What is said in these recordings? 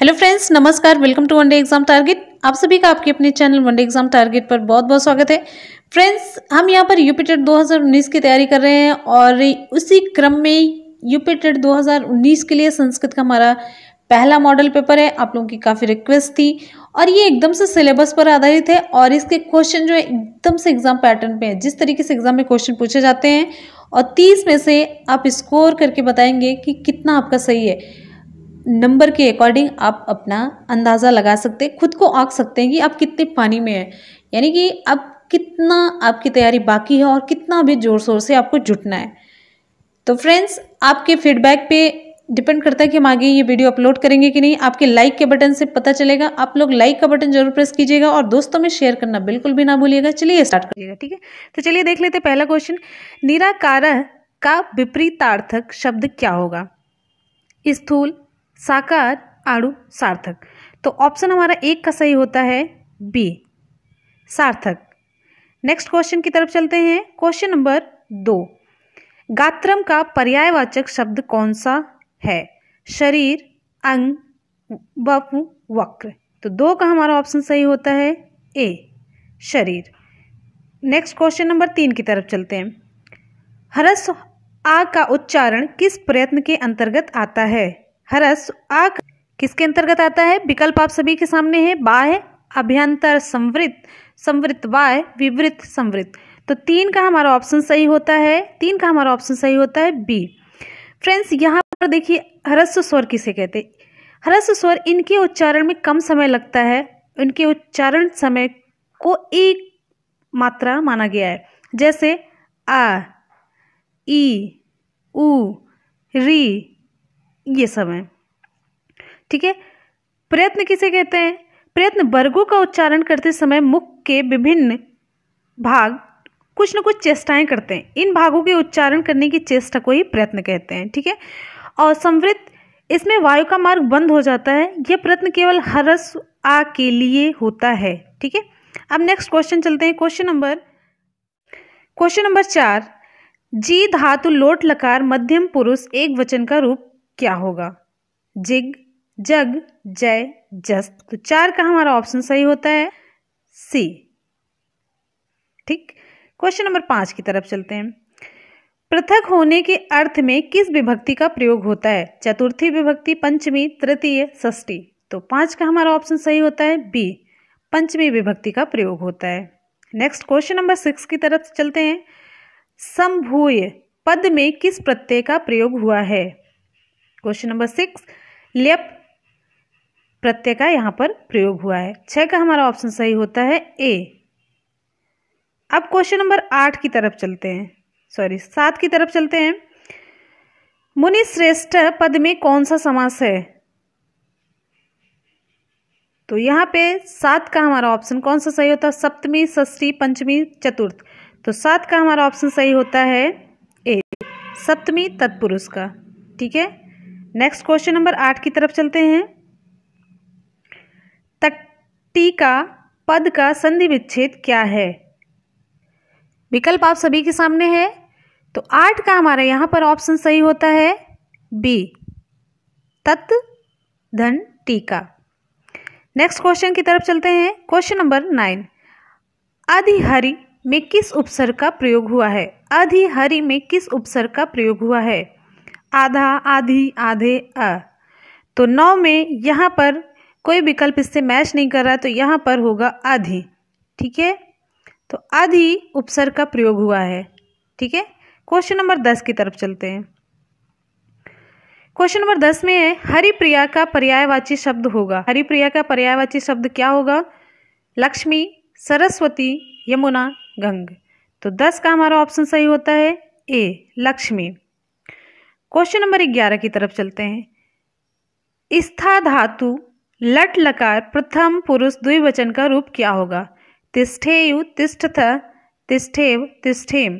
Hello friends नमस्कार welcome to one day exam target आप सभी का आपके अपने चैनल वनडे एग्ज़ाम टारगेट पर बहुत बहुत स्वागत है। फ्रेंड्स हम यहाँ पर यूपीटेट 2019 की तैयारी कर रहे हैं और उसी क्रम में यूपीटेट 2019 के लिए संस्कृत का हमारा पहला मॉडल पेपर है। आप लोगों की काफ़ी रिक्वेस्ट थी और ये एकदम से सिलेबस पर आधारित है और इसके क्वेश्चन जो है एकदम से एग्ज़ाम पैटर्न पे है। जिस तरीके से एग्ज़ाम में क्वेश्चन पूछे जाते हैं और तीस में से आप स्कोर करके बताएँगे कि कितना आपका सही है। नंबर के अकॉर्डिंग आप अपना अंदाज़ा लगा सकते हैं खुद को आंक सकते हैं कि आप कितने पानी में हैं। यानी कि अब कितना आपकी तैयारी बाकी है और कितना भी ज़ोर शोर से आपको जुटना है। तो फ्रेंड्स, आपके फीडबैक पे डिपेंड करता है कि हम आगे ये वीडियो अपलोड करेंगे कि नहीं। आपके लाइक के बटन से पता चलेगा। आप लोग लाइक का बटन ज़रूर प्रेस कीजिएगा और दोस्तों में शेयर करना बिल्कुल भी ना भूलिएगा। चलिए स्टार्ट करिएगा, ठीक है? तो चलिए देख लेते पहला क्वेश्चन। निराकार का विपरीतार्थक शब्द क्या होगा? स्थूल साकार, आड़ू, सार्थक। तो ऑप्शन हमारा एक का सही होता है बी सार्थक। नेक्स्ट क्वेश्चन की तरफ़ चलते हैं। क्वेश्चन नंबर दो। गात्रम का पर्यायवाचक शब्द कौन सा है? शरीर, अंग वपु वक्र। तो दो का हमारा ऑप्शन सही होता है ए शरीर। नेक्स्ट क्वेश्चन नंबर तीन की तरफ़ चलते हैं। हरस आ का उच्चारण किस प्रयत्न के अंतर्गत आता है? हरस आ किसके अंतर्गत आता है? विकल्प आप सभी के सामने है। बाह्य अभ्यंतर संवृत संवृत वाय विवृत संवृत। तो तीन का हमारा ऑप्शन सही होता है, तीन का हमारा ऑप्शन सही होता है बी। फ्रेंड्स यहाँ पर देखिए हरस्व स्वर किसे कहते हरस्व स्वर इनके उच्चारण में कम समय लगता है। इनके उच्चारण समय को एक मात्रा माना गया है। जैसे आ, ई, उ, री ये सब है। ठीक है? प्रयत्न किसे कहते हैं? प्रयत्न वर्गों का उच्चारण करते समय मुख के विभिन्न भाग कुछ न कुछ चेष्टाएँ करते हैं। इन भागों के उच्चारण करने की चेष्टा को ही प्रयत्न कहते हैं। ठीक है? और संवृत इसमें वायु का मार्ग बंद हो जाता है। यह प्रयत्न केवल हरस आ के लिए होता है। ठीक है? अब नेक्स्ट क्वेश्चन चलते हैं। क्वेश्चन नंबर क्वेश्चन नंबर चार, जी धातु लोट लकार मध्यम पुरुष एक वचन का रूप क्या होगा? जिग, जग, जय जस तो चार का हमारा ऑप्शन सही होता है सी ठीक? क्वेश्चन नंबर पाँच की तरफ़ चलते हैं। पृथक होने के अर्थ में किस विभक्ति का प्रयोग होता है? चतुर्थी विभक्ति, पंचमी, तृतीय, षष्ठी। तो पाँच का हमारा ऑप्शन सही होता है बी पंचमी विभक्ति का प्रयोग होता है। नेक्स्ट क्वेश्चन नंबर सिक्स की तरफ़ चलते हैं। संभूय पद में किस प्रत्यय का प्रयोग हुआ है? क्वेश्चन नंबर सिक्स लेप प्रत्यय का यहाँ पर प्रयोग हुआ है। छह का हमारा ऑप्शन सही होता है ए अब क्वेश्चन नंबर आठ की तरफ़ चलते हैं। सॉरी, सात की तरफ़ चलते हैं। मुनि श्रेष्ठ पद में कौन सा समास है? तो यहाँ पे सात का हमारा ऑप्शन कौन सा सही होता? है सप्तमी, षष्ठी, पंचमी, चतुर्थ। तो सात का हमारा ऑप्शन सही होता है ए सप्तमी तत्पुरुष का। ठीक है? नेक्स्ट क्वेश्चन नंबर आठ की तरफ़ चलते हैं। तट्टी का, पद का संधि विच्छेद क्या है? विकल्प आप सभी के सामने है। तो आठ का हमारा यहाँ पर ऑप्शन सही होता है बी तत्, धन, टीका। नेक्स्ट क्वेश्चन की तरफ़ चलते हैं। क्वेश्चन नंबर नाइन अधिहरी में किस उपसर्ग का प्रयोग हुआ है? अधिहरी में किस उपसर्ग का प्रयोग हुआ है? आधा, आधी, आधे, अ। तो नौ में यहाँ पर कोई विकल्प इससे मैच नहीं कर रहा तो यहाँ पर होगा आधी। ठीक है? तो आधी उपसर्ग का प्रयोग हुआ है। ठीक है? क्वेश्चन नंबर दस की तरफ़ चलते हैं। क्वेश्चन नंबर दस में है, हरिप्रिया का पर्यायवाची शब्द होगा। हरिप्रिया का पर्यायवाची शब्द क्या होगा? लक्ष्मी, सरस्वती, यमुना, गंग। तो दस का हमारा ऑप्शन सही होता है, ए, लक्ष्मी। क्वेश्चन नंबर ग्यारह की तरफ़ चलते हैं। स्था धातु, लट लकार, प्रथम पुरुष द्विवचन का रूप क्या होगा? तिष्ठेयु, तिष्ठथ, तिष्ठेव, तिष्ठेम।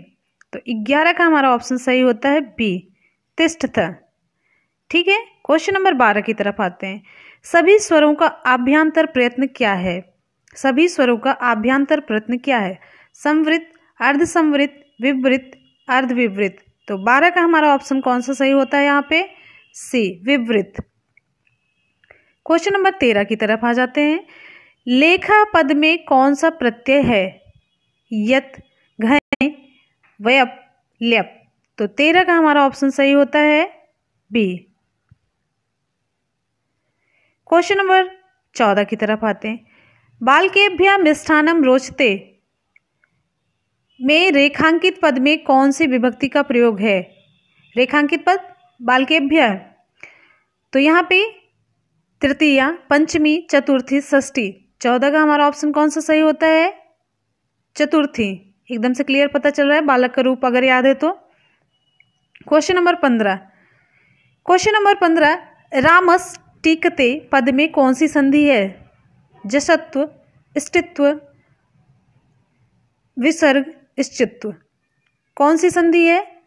तो ग्यारह का हमारा ऑप्शन सही होता है बी तिष्ठथ। ठीक है? क्वेश्चन नंबर बारह की तरफ़ आते हैं। सभी स्वरों का आभ्यंतर प्रयत्न क्या है? सभी स्वरों का आभ्यंतर प्रयत्न क्या है? संवृत अर्धसंवृत विवृत अर्धविवृत तो बारह का हमारा ऑप्शन कौन सा सही होता है यहाँ पे? सी विवृत। क्वेश्चन नंबर तेरह की तरफ़ आ जाते हैं। लेखा पद में कौन सा प्रत्यय है? यत ल्यप। तो तेरह का हमारा ऑप्शन सही होता है बी क्वेश्चन नंबर चौदह की तरफ़ आते हैं। बाल बालकेभ्या मिष्ठानम रोचते। में रेखांकित पद में कौन सी विभक्ति का प्रयोग है? रेखांकित पद बालकेभ्य। तो यहाँ पे तृतीया, पंचमी, चतुर्थी, षष्ठी। चौदह का हमारा ऑप्शन कौन सा सही होता है? चतुर्थी। एकदम से क्लियर पता चल रहा है? बालक का रूप अगर याद है तो। क्वेश्चन नंबर पंद्रह। क्वेश्चन नंबर पंद्रह, रामस टीकते पद में कौन सी संधि है? जसत्व स्थित्व विसर्ग स्थित्व कौन सी संधि है?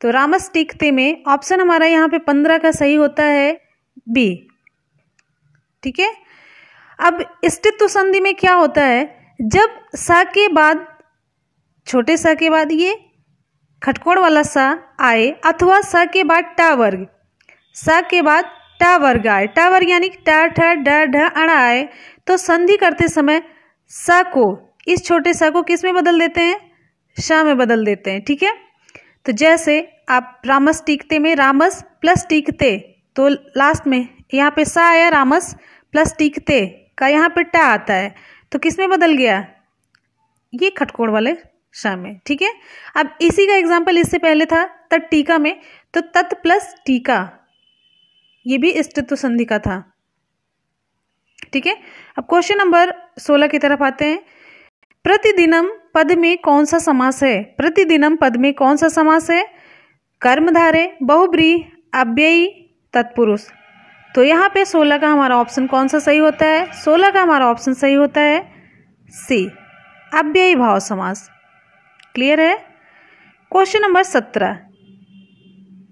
तो रामस टीकते में ऑप्शन हमारा यहाँ पे पंद्रह का सही होता है बी ठीक है? अब स्थित्व संधि में क्या होता है? जब सा के बाद, छोटे सा के बाद ये खटकोड़ वाला सा आए, अथवा सा के बाद टा वर्ग। सा के बाद टा वर्ग आए। टा वर्ग यानी टा, ठ, ड, ढ आए। तो संधि करते समय सा को, इस छोटे सा को किसमें बदल देते हैं? शाह में बदल देते हैं, ठीक है? तो जैसे आप रामस टीकते में रामस प्लस टीकते तो लास्ट में यहाँ पे सा आया रामस प्लस टीकते का यहाँ पे टा आता है तो किसमें बदल गया? ये खटकोड़ वाले शाह में, ठीक है? अब इसी का एग्ज़ाम्पल इससे पहले था, तत् टीका में तो तत् प्लस टीका, ये भी अस्तित्व संधि का था, ठीक है? अब क्वेश्चन नंबर सोलह की तरफ़ आते हैं। प्रतिदिनम पद में कौन सा समास है? प्रतिदिनम पद में कौन सा समास है? कर्मधारे, बहुब्री, अव्ययी, तत्पुरुष। तो यहाँ पे सोलह का हमारा ऑप्शन कौन सा सही होता है? सोलह का हमारा ऑप्शन सही होता है सी, अव्ययी भाव समास। क्लियर है? क्वेश्चन नंबर सत्रह।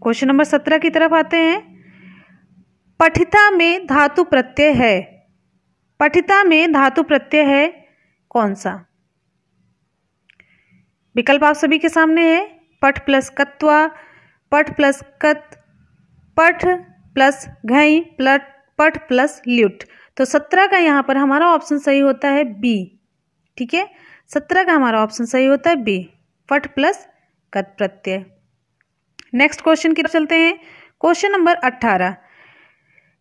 क्वेश्चन नंबर सत्रह की तरफ़ आते हैं। पठिता में धातु प्रत्यय है। पठिता में धातु प्रत्यय है कौन सा? विकल्प आप सभी के सामने है। पठ प्लस कत्वा पठ प्लस कत पठ प्लस घई, प्लट पठ प्लस ल्यूट। तो सत्रह का यहाँ पर हमारा ऑप्शन सही होता है बी। ठीक है? सत्रह का हमारा ऑप्शन सही होता है बी। पठ प्लस कत प्रत्यय। नेक्स्ट क्वेश्चन की तरफ़ चलते हैं। क्वेश्चन नंबर अट्ठारह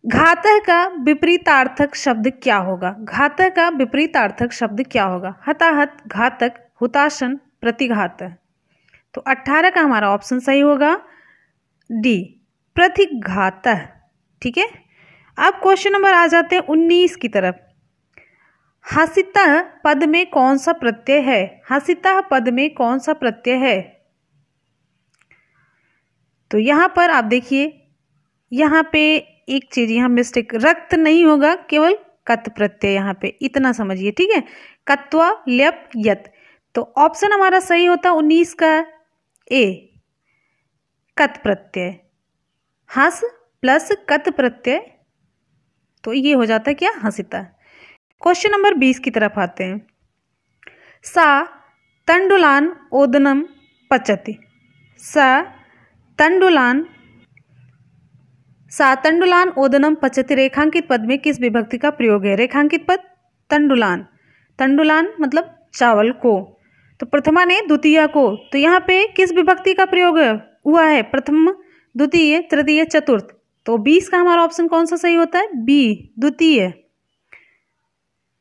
घातक का विपरीतार्थक शब्द क्या होगा? घातक का विपरीतार्थक शब्द क्या होगा? हताहत, घातक, हुताशन प्रतिघात तो अट्ठारह का हमारा ऑप्शन सही होगा। डी प्रतिघात ठीक है? अब क्वेश्चन नंबर आ जाते हैं उन्नीस की तरफ़। हसिता पद में कौन सा प्रत्यय है? हसिता पद में कौन सा प्रत्यय है? तो यहाँ पर आप देखिए, यहाँ पे एक चीज़, यहाँ मिस्टेक रक्त नहीं होगा, केवल कत प्रत्यय यहाँ पे। इतना समझिए, ठीक है? कत्वा, ल्यप, यत। तो ऑप्शन हमारा सही होता उन्नीस का ए कत प्रत्यय। हंस प्लस कत प्रत्यय तो ये हो जाता है क्या? हंसिता। क्वेश्चन नंबर बीस की तरफ़ आते हैं। सा, तंडुलान ओदनम पचति। सा, तंडुलान सा, तंडुलान ओदनम पचति रेखांकित पद में किस विभक्ति का प्रयोग है? रेखांकित पद तंडुलान। तंडुलान मतलब चावल को। तो प्रथमा ने द्वितीय को। तो यहाँ पे किस विभक्ति का प्रयोग हुआ है? प्रथम, द्वितीय, तृतीय, चतुर्थ। तो बीस का हमारा ऑप्शन कौन सा सही होता है? बी द्वितीय।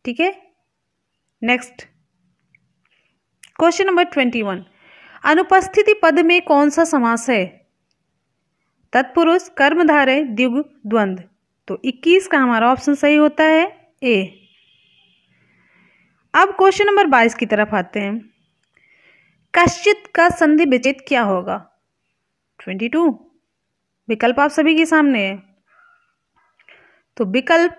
ठीक है? Next question number twenty one अनुपस्थिति पद में कौन सा समास है? तत्पुरुष, कर्मधारय द्युग द्वंद। तो 21 का हमारा ऑप्शन सही होता है ए अब क्वेश्चन नंबर 22 की तरफ़ आते हैं। कश्चित का संधि विचित क्या होगा? ट्वेंटी टू विकल्प आप सभी के सामने है। तो विकल्प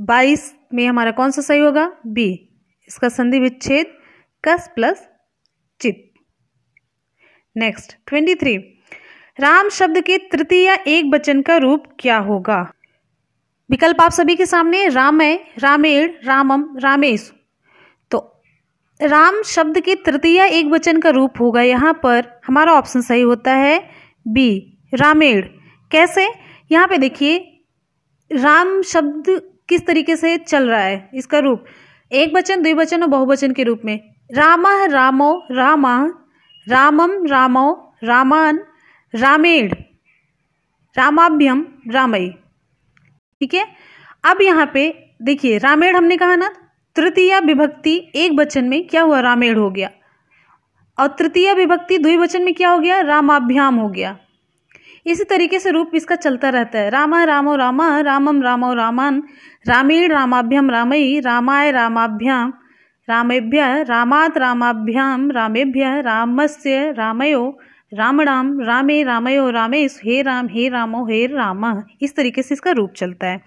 बाईस में हमारा कौन सा सही होगा? बी इसका संधि विच्छेद कस प्लस चित। नेक्स्ट ट्वेंटी थ्री राम शब्द के तृतीय एक वचन का रूप क्या होगा? विकल्प आप सभी के सामने रामय, रामेण, रामम, रामेश। राम शब्द के तृतीय एक वचन का रूप होगा। यहाँ पर हमारा ऑप्शन सही होता है बी रामेण कैसे? यहाँ पे देखिए, राम शब्द किस तरीके से चल रहा है इसका रूप? एक वचन द्विवचन और बहुवचन के रूप में। राम रामो, रामा, रामम रामो, रामान रामेण रामाभ्यम, रामई। ठीक है? अब यहाँ पे देखिए रामेण हमने कहा ना? तृतीय विभक्ति एक वचन में क्या हुआ? रामेण हो गया। और तृतीय विभक्ति द्विवचन में क्या हो गया? रामाभ्याम हो गया। इसी तरीके से रूप इसका चलता रहता है। राम, रामो, रामा, रामम, रामो, रामान, रामेण, रामाभ्यम रामई रामाय, रामाभ्याम, रामेभ्य, रामात, रामाभ्याम, रामेभ्य, रामस्य, रामयो, रामणाम, रामे, रामयो रामेश हे राम, हे रामो, हे राम। इस तरीके से इसका रूप चलता है।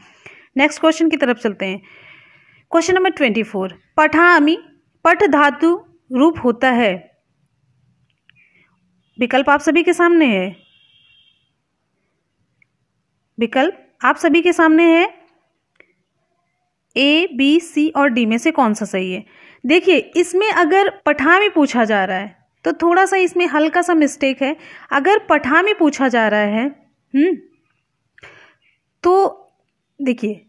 नेक्स्ट क्वेश्चन की तरफ़ चलते हैं। क्वेश्चन नंबर ट्वेंटी फोर पठामी पठ धातु रूप होता है। विकल्प आप सभी के सामने है। विकल्प आप सभी के सामने है। ए बी सी और डी में से कौन सा सही है? देखिए, इसमें अगर पठा में पूछा जा रहा है तो थोड़ा सा इसमें हल्का सा मिस्टेक है। अगर पठा में पूछा जा रहा है हम्म तो देखिए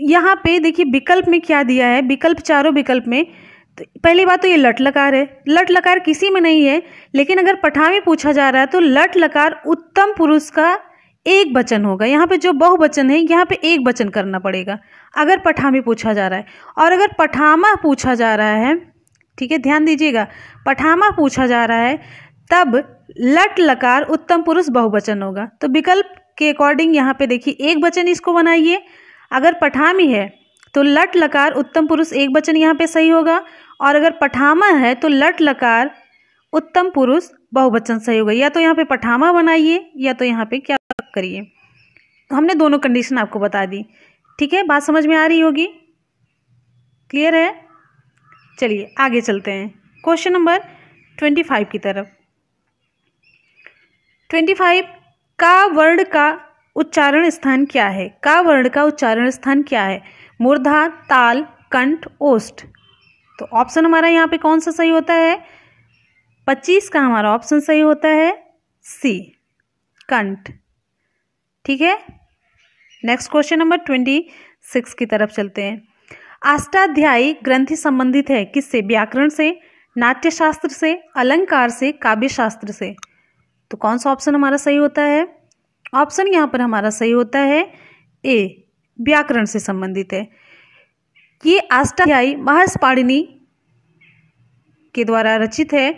यहाँ पे देखिए विकल्प में क्या दिया है? विकल्प चारों विकल्प में। तो पहली बात तो ये लट लकार है। लट लकार किसी में नहीं है, लेकिन अगर पठा में पूछा जा रहा है तो लट लकार उत्तम पुरुष का एक वचन होगा। यहाँ पे जो बहुवचन है, यहाँ पे एक वचन करना पड़ेगा, अगर पठा में पूछा जा रहा है। और अगर पठामा पूछा जा रहा है, ठीक है, ध्यान दीजिएगा, पठामा पूछा जा रहा है, तब लट लकार उत्तम पुरुष बहुवचन होगा। तो विकल्प के अकॉर्डिंग यहाँ पे देखिए, एक वचन इसको बनाइए अगर पठामी है तो लट लकार उत्तम पुरुष एक वचन यहाँ पे सही होगा। और अगर पठामा है तो लट लकार उत्तम पुरुष बहुवचन सही होगा। या तो यहाँ पे पठामा बनाइए, या तो यहाँ पे क्या करिए। तो हमने दोनों कंडीशन आपको बता दी। ठीक है? बात समझ में आ रही होगी? क्लियर है? चलिए, आगे चलते हैं। क्वेश्चन नंबर ट्वेंटी फाइव की तरफ़। ट्वेंटी फाइव का वर्ण का उच्चारण स्थान क्या है? का वर्ण का उच्चारण स्थान क्या है? मूर्धा, ताल, कंठ, ओष्ठ। तो ऑप्शन हमारा यहाँ पे कौन सा सही होता है? पच्चीस का हमारा ऑप्शन सही होता है सी कंठ। ठीक है? Next question number twenty six की तरफ़ चलते हैं। अष्टाध्यायी ग्रंथि संबंधित है किससे? व्याकरण से नाट्य शास्त्र से, अलंकार से काव्य शास्त्र से। तो कौन सा ऑप्शन हमारा सही होता है? ऑप्शन यहाँ पर हमारा सही होता है ए, व्याकरण से संबंधित है। ये अष्टाध्यायी महर्ष पाणिनि के द्वारा रचित है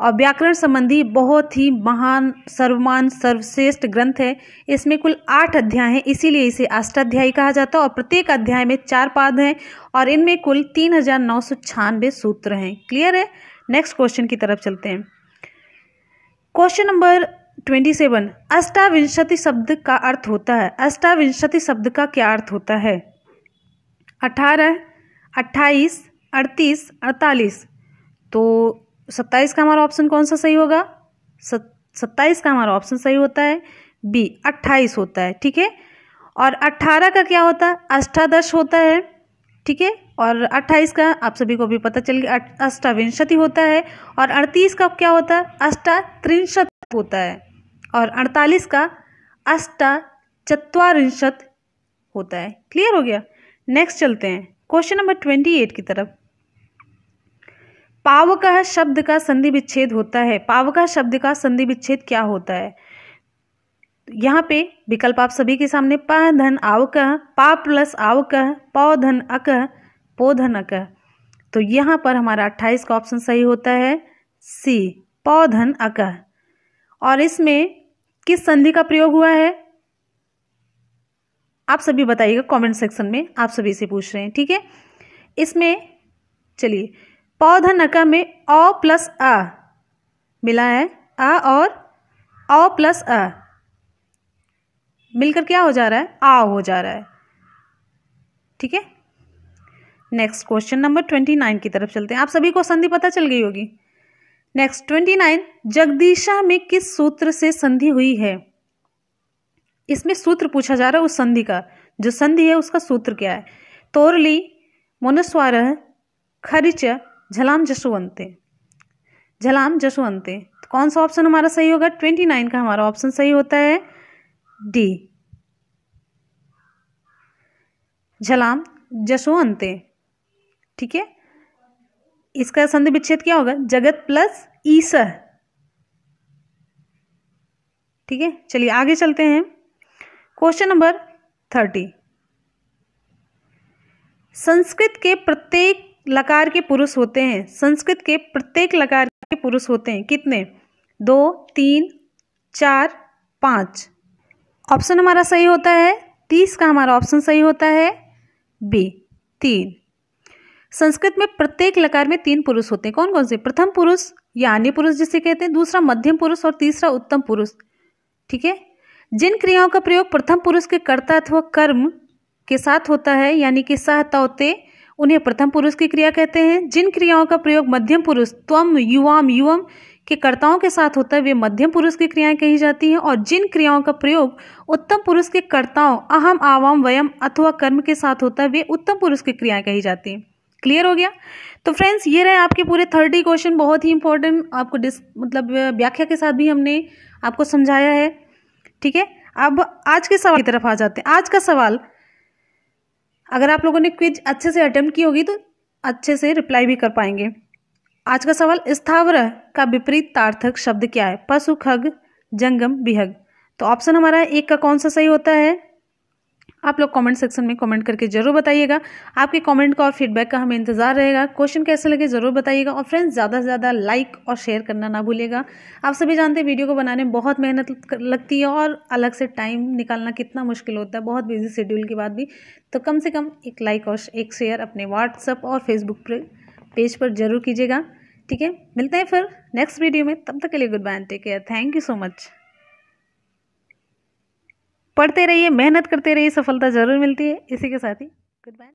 और व्याकरण संबंधी बहुत ही महान सर्वमान सर्वश्रेष्ठ ग्रंथ है। इसमें कुल आठ अध्याय हैं, इसीलिए इसे अष्टाध्यायी कहा जाता है और प्रत्येक अध्याय में चार पाद हैं और इनमें कुल तीन हज़ार नौ सौ छियानवे सूत्र हैं। क्लियर है? नेक्स्ट क्वेश्चन की तरफ़ चलते हैं। क्वेश्चन नंबर ट्वेंटी सेवन अष्टाविंशति शब्द का अर्थ होता है। अष्टाविंशति शब्द का क्या अर्थ होता है? अठारह, अट्ठाईस, अड़तीस, अड़तालीस। तो सत्ताईस का हमारा ऑप्शन कौन सा सही होगा? सत्ताईस का हमारा ऑप्शन सही होता है। बी अट्ठाईस होता है, ठीक है? और अट्ठारह का क्या होता? है अष्टादश होता है, ठीक है? और अट्ठाईस का, आप सभी को भी पता चल गया, अष्टाविंशति होता है। और अड़तीस का क्या होता? है अष्टात्रिंशत होता है। और अड़तालीस का अष्टा चतवारिंशत होता है। क्लियर हो गया? नेक्स्ट चलते हैं। क्वेश्चन नंबर ट्वेंटी एट की तरफ़। पावक शब्द का संधि विच्छेद होता है। पावक शब्द का संधि विच्छेद क्या होता है? यहाँ पे विकल्प आप सभी के सामने। प, धन, आवक, पा प्लस आवक, पौ, धन, अक, पो, धन, अक। तो यहाँ पर हमारा अट्ठाईस का ऑप्शन सही होता है। सी पौ, धन, अक। और इसमें किस संधि का प्रयोग हुआ है? आप सभी बताइएगा कमेंट सेक्शन में, आप सभी से पूछ रहे हैं, ठीक है? इसमें, चलिए, पौधा नका में अ प्लस अ मिला है, अ और अ प्लस अ। मिलकर क्या हो जा रहा है? आ हो जा रहा है, ठीक है? Next question number twenty nine की तरफ़ चलते हैं। आप सभी को संधि पता चल गई होगी। नेक्स्ट ट्वेंटी नाइन जगदीशा में किस सूत्र से संधि हुई है? इसमें सूत्र पूछा जा रहा है उस संधि का। जो संधि है, उसका सूत्र क्या है? तोरली मोनस्वार खरिच, झलाम, जसवंते। झलाम, जसवंते। तो कौन सा ऑप्शन हमारा सही होगा? ट्वेंटी नाइन का हमारा ऑप्शन सही होता है डी झलाम जशोअंते ठीक है? इसका संधि विच्छेद क्या होगा? जगत प्लस ईस ठीक है? चलिए आगे चलते हैं। Question number thirty. संस्कृत के प्रत्येक लकार के पुरुष होते हैं। संस्कृत के प्रत्येक लकार के पुरुष होते हैं। कितने? दो, तीन, चार, पाँच। ऑप्शन हमारा सही होता है। तीस का हमारा ऑप्शन सही होता है। बी, तीन। संस्कृत में प्रत्येक लकार में तीन पुरुष होते हैं। कौन कौन से? प्रथम पुरुष, या अन्य पुरुष जिसे कहते हैं, दूसरा मध्यम पुरुष और तीसरा उत्तम पुरुष। ठीक है? जिन क्रियाओं का प्रयोग प्रथम पुरुष के कर्ता अथवा कर्म के साथ होता है, यानी कि सहता होते उन्हें प्रथम पुरुष की क्रिया कहते हैं। जिन क्रियाओं का प्रयोग मध्यम पुरुष, त्वम, युवाम, युवम के कर्ताओं के साथ होता है, वे मध्यम पुरुष की क्रियाएँ कही जाती हैं। और जिन क्रियाओं का प्रयोग उत्तम पुरुष के कर्ताओं, अहम, आवाम, वयम अथवा कर्म के साथ होता है, वे उत्तम पुरुष की क्रियाएँ कही जाती हैं। क्लियर हो गया? तो फ्रेंड्स ये रहे आपके पूरे थर्टी क्वेश्चन बहुत ही इंपॉर्टेंट आपको डिस मतलब व्याख्या के साथ भी हमने आपको समझाया है, ठीक है? अब आज के सवाल की तरफ़ आ जाते हैं। आज का सवाल, अगर आप लोगों ने क्विज अच्छे से अटेम्प्ट की होगी तो अच्छे से रिप्लाई भी कर पाएँगे। आज का सवाल, स्थावर का विपरीत तार्थक शब्द क्या है? पशु खग, जंगम विहग तो ऑप्शन हमारा एक का कौन सा सही होता है? आप लोग कमेंट सेक्शन में कमेंट करके ज़रूर बताइएगा। आपके कमेंट का और फीडबैक का हमें इंतज़ार रहेगा। क्वेश्चन कैसे लगे ज़रूर बताइएगा। और फ्रेंड्स ज़्यादा से ज़्यादा लाइक और शेयर करना ना भूलिएगा। आप सभी जानते हैं वीडियो को बनाने में बहुत मेहनत लगती है और अलग से टाइम निकालना कितना मुश्किल होता है। बहुत बिज़ी शेड्यूल के बाद भी। तो कम से कम एक लाइक और एक शेयर अपने व्हाट्सअप और फेसबुक पर पेज पर ज़रूर कीजिएगा। ठीक है? मिलते हैं फिर नेक्स्ट वीडियो में। तब तक के लिए good bye take care thank you so much पढ़ते रहिए, मेहनत करते रहिए, सफलता ज़रूर मिलती है। इसी के साथ ही गुड बाय